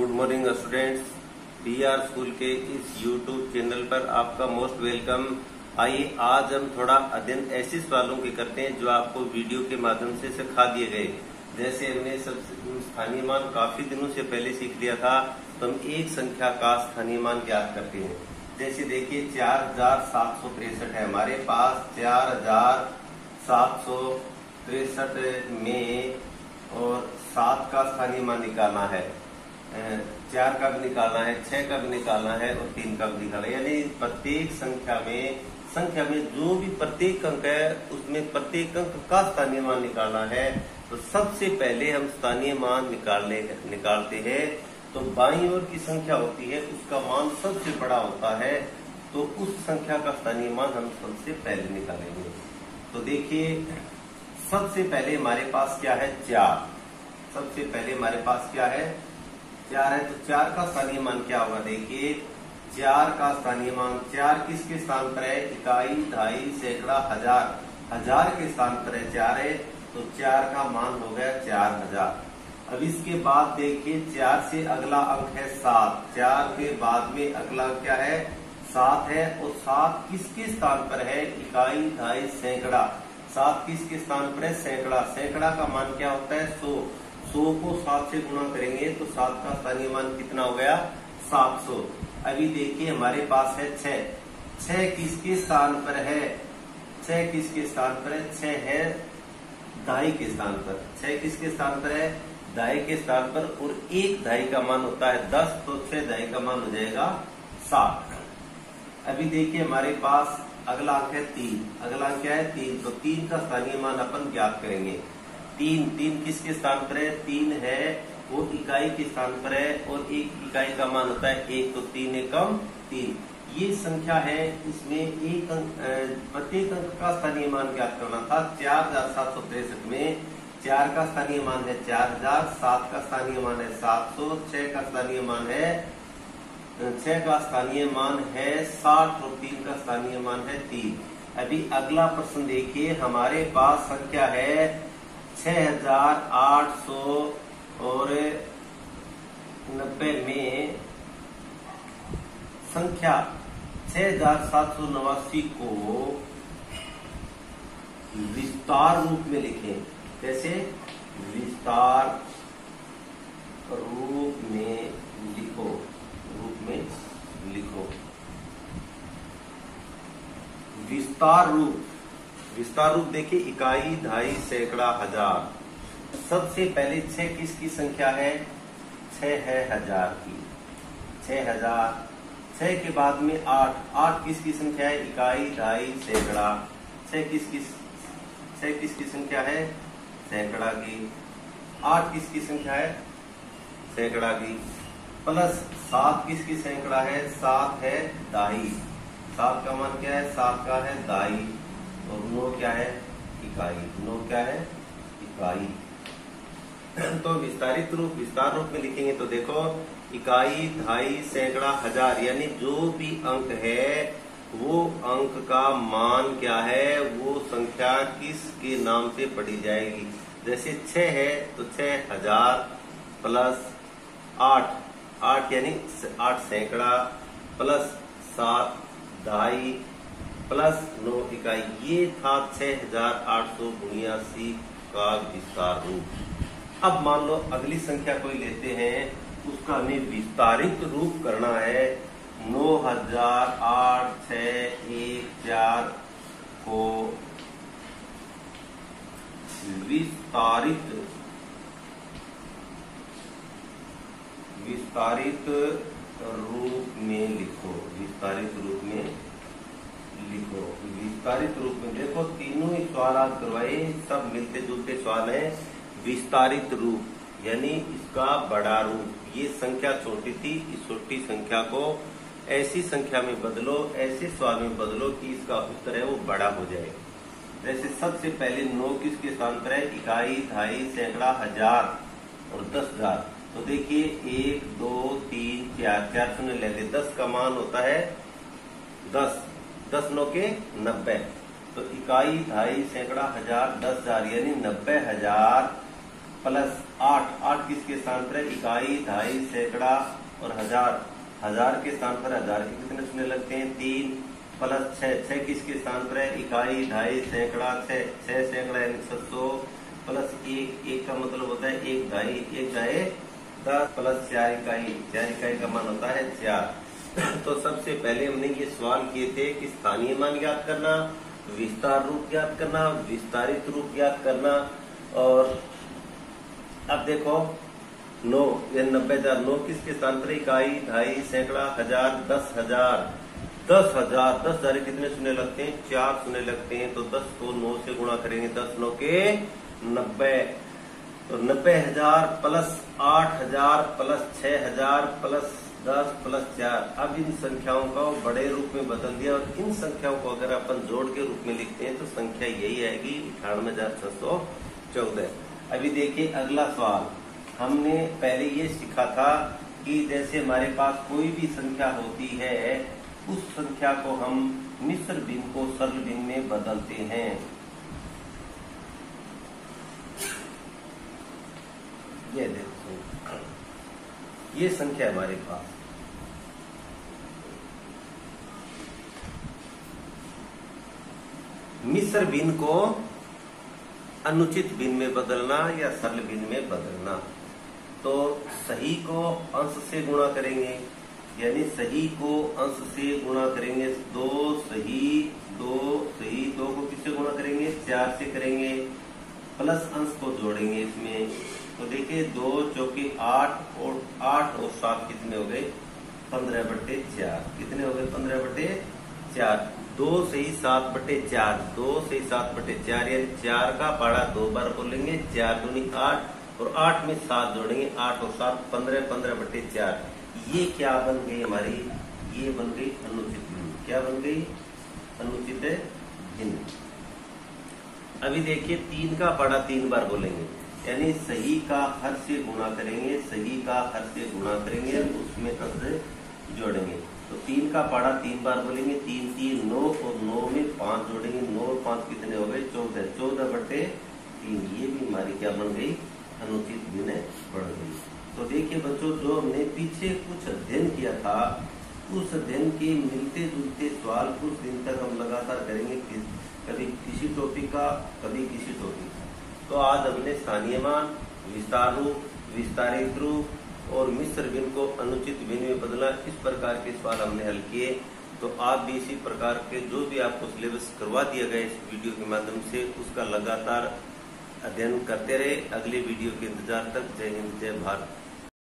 Good morning students. B R school के इस YouTube channel पर आपका मोस्ट वेलकम। आइए, आज हम थोड़ा अध्ययन ऐसे सवालों के करते हैं जो आपको वीडियो के माध्यम से सिखा दिए गए। जैसे हमने सब स्थानीय मान काफ़ी दिनों से पहले सीख लिया था तो हम एक संख्या का स्थानीय मान ज्ञात करते हैं। जैसे देखिए, चार हज़ार सात सौ तिरसठ है हमारे पास। चार हज़ार सात सौ तिरसठ में और सात का स्थानीय मान निकालना है। चार का भी निकालना है, छह का भी निकालना है और तीन का भी निकालना है। यानी प्रत्येक संख्या में संख्या में जो भी प्रत्येक अंक है, उसमें प्रत्येक अंक का स्थानीय मान निकालना है। तो सबसे पहले हम स्थानीय मान निकालने, निकालते हैं। तो बाई ओर की संख्या होती है, उसका मान सबसे बड़ा होता है। तो उस संख्या का स्थानीय मान हम सबसे पहले निकालेंगे। तो देखिए, सबसे पहले हमारे पास क्या है? चार। सबसे पहले हमारे पास क्या है? चार है तो चार का स्थानीय मान क्या होगा? देखिए, चार का स्थानीय मान, चार किसके स्थान पर है? इकाई, ढाई, सैकड़ा, हज़ार। हज़ार के स्थान पर है चार है तो चार का मान हो गया चार हज़ार। अब इसके बाद देखिए, चार से अगला अंक है सात। चार के बाद में अगला क्या है? सात है, और सात किसके स्थान पर है? इकाई, ढाई, सैकड़ा। सात किसके स्थान पर है? सैकड़ा। सैकड़ा का मान क्या होता है? सौ। सौ को सात से गुणा करेंगे तो सात का स्थानीय मान कितना हो गया? सात सौ। अभी देखिए, हमारे पास है छह। छह किसके स्थान पर है? छह किसके स्थान पर है? छह है दाई के स्थान पर। छह किसके स्थान पर है? दाई के स्थान पर। और एक दाई का मान होता है दस तो छह दाई का मान हो जाएगा सात। अभी देखिए, हमारे पास अगला अंक है तीन। अगला अंक क्या है? तीन। तो तीन का स्थानीय मान अपन ज्ञात करेंगे। तीन तीन किसके स्थान पर है? तीन है, वो इकाई के स्थान पर है और एक इकाई का मान होता है एक तो तीन एकम तीन। ये संख्या है, इसमें एक अंक प्रत्येक अंक का स्थानीय मान ज्ञात करना था। चार हज़ार सात सौ तिरसठ में चार का स्थानीय मान है चार हज़ार, सात का स्थानीय मान है सात सौ, छह का स्थानीय मान है छह का स्थानीय मान है साठ और तीन का स्थानीय मान है तीन। अभी अगला प्रश्न देखिए, हमारे पास संख्या है छह हज़ार आठ सौ और नब्बे में संख्या छह हज़ार सात सौ नवासी को विस्तार रूप में लिखें। कैसे? विस्तार रूप में लिखो। रूप में लिखो। विस्तार रूप। विस्तार रूप देखिए इकाई, ढाई, सैकड़ा, हज़ार। सबसे पहले छह किसकी संख्या है? छह है हज़ार की। छह हज़ार। छह के बाद में आठ। आठ किसकी संख्या है? इकाई, ढाई, सैकड़ा। छह किसकी छह किसकी संख्या है? सैकड़ा की। आठ किसकी संख्या है? सैकड़ा की। प्लस सात किसकी सैकड़ा है? सात है दाई सात का मान क्या है? सात का है दाई और नौ क्या है? इकाई। नौ क्या है? इकाई। तो विस्तारित रूप, विस्तार रूप में लिखेंगे तो देखो, इकाई ढाई सैकड़ा, हज़ार, यानी जो भी अंक है, वो अंक का मान क्या है? वो संख्या किस के नाम से पढ़ी जाएगी? जैसे छह है तो छह हज़ार प्लस आठ। आठ यानी आठ सैकड़ा प्लस सात ढाई प्लस नौ इकाई ये था छह हज़ार आठ सौ उन्यासी का विस्तार रूप। अब मान लो अगली संख्या कोई लेते हैं, उसका हमें विस्तारित रूप करना है। नौ हज़ार आठ छ एक चार को विस्तारित विस्तारित रूप में लिखो, विस्तारित रूप में लिखो। विस्तारित रूप में देखो, तीनों ही सवाल आप करवाए, सब मिलते जुलते सवाल है। विस्तारित रूप, यानी इसका बड़ा रूप। ये संख्या छोटी थी, इस छोटी संख्या को ऐसी संख्या में बदलो, ऐसे सवाल में बदलो कि इसका उत्तर है वो बड़ा हो जाए। जैसे सबसे पहले नौ किसके स्थान पर है? इकाई ढाई सैकड़ा, हज़ार और दस हज़ार। तो देखिए, एक, दो, तीन, चार चार शून्य ले ले। दस का मान होता है दस। दस नौ के नब्बे। तो इकाई ढाई सैकड़ा हज़ार दस हज़ार, यानी नब्बे हज़ार प्लस आठ। आठ किसके स्थान पर इकाई ढाई सैकड़ा और हज़ार। हज़ार के स्थान पर हज़ार के कितने शून्य लगते हैं? तीन प्लस छह। छह किसके स्थान पर है? इकाई ढाई सैकड़ा छह। छह सैकड़ा, यानी छह सौ प्लस एक। एक का मतलब होता है एक ढाई। एक ढाई दस प्लस चार इकाई। चार इकाई का मान होता है चार। तो सबसे पहले हमने ये सवाल किए थे कि स्थानीय मान ज्ञात करना, विस्तार रूप ज्ञात करना, विस्तारित रूप ज्ञात करना, और अब देखो, नौ, या नब्बे हज़ार नौ किसके स्थान पर इकाई ढाई, सैकड़ा, हज़ार, दस हज़ार दस हज़ार दस हज़ार कितने सुने लगते हैं? चार सुने लगते हैं तो दस को नौ से गुणा करेंगे, दस नौ के नब्बे। तो नब्बे हज़ार प्लस आठ हज़ार, प्लस छह हज़ार, प्लस दस प्लस चार। अब इन संख्याओं को बड़े रूप में बदल दिया और इन संख्याओं को अगर अपन जोड़ के रूप में लिखते हैं तो संख्या यही आएगी अठानवे हज़ार छह सौ चौदह। अभी देखिए अगला सवाल। हमने पहले ये सीखा था कि जैसे हमारे पास कोई भी संख्या होती है, उस संख्या को हम मिश्र भिन्न को सरल भिन्न में बदलते हैं। ये देखो। ये संख्या हमारे पास। मिश्र भिन्न को अनुचित बिन में बदलना या सरल भिन्न में बदलना। तो सही को अंश से गुणा करेंगे, यानी सही को अंश से गुणा करेंगे, दो सही दो सही, दो को किससे गुणा करेंगे? चार से करेंगे, प्लस अंश को जोड़ेंगे इसमें। तो देखिए, दो चौके आठ और आठ और सात कितने हो गए? पंद्रह बटे चार। कितने हो गए पंद्रह बटे चार? दो से ही सात बटे चार। दो से ही सात बटे चार, यानी चार का पाड़ा दो बार बोलेंगे चार दूनी आठ, और आठ में सात जोड़ेंगे, आठ और सात, पंद्रह पंद्रह बटे चार। ये क्या बन गई हमारी? ये बन गई अनुचित क्या बन गई? अनुचित भिन्न। अभी देखिए, तीन का पढ़ा तीन बार बोलेंगे। यानी सही का हर से गुणा करेंगे, सही का हर से गुणा करेंगे, उसमें अंश जोड़ेंगे। तो तीन का पाड़ा तीन बार बोलेंगे, तीन तीन, नौ, और नौ में पाँच जोड़ेंगे। नौ और पाँच कितने हो गए? चौदह। चौदह बटे तीन, ये भी हमारी क्या बन गई? अनुचित विनय बढ़ गई। तो देखिए बच्चों, जो हमने पीछे कुछ अध्ययन किया था, उस अध्ययन के मिलते जुलते सवाल कुछ दिन तक हम लगातार करेंगे कभी किसी टॉपिक का, कभी किसी टॉपिक तो आज हमने स्थानीय मान विस्तार रूप विस्तारित रूप और मिश्र बिन को अनुचित बिन में बदला। इस प्रकार के सवाल हमने हल किए। तो आप भी इसी प्रकार के जो भी आपको सिलेबस करवा दिया गया इस वीडियो के माध्यम से, उसका लगातार अध्ययन करते रहे। अगले वीडियो के इंतज़ार तक। जय हिंद, जय भारत।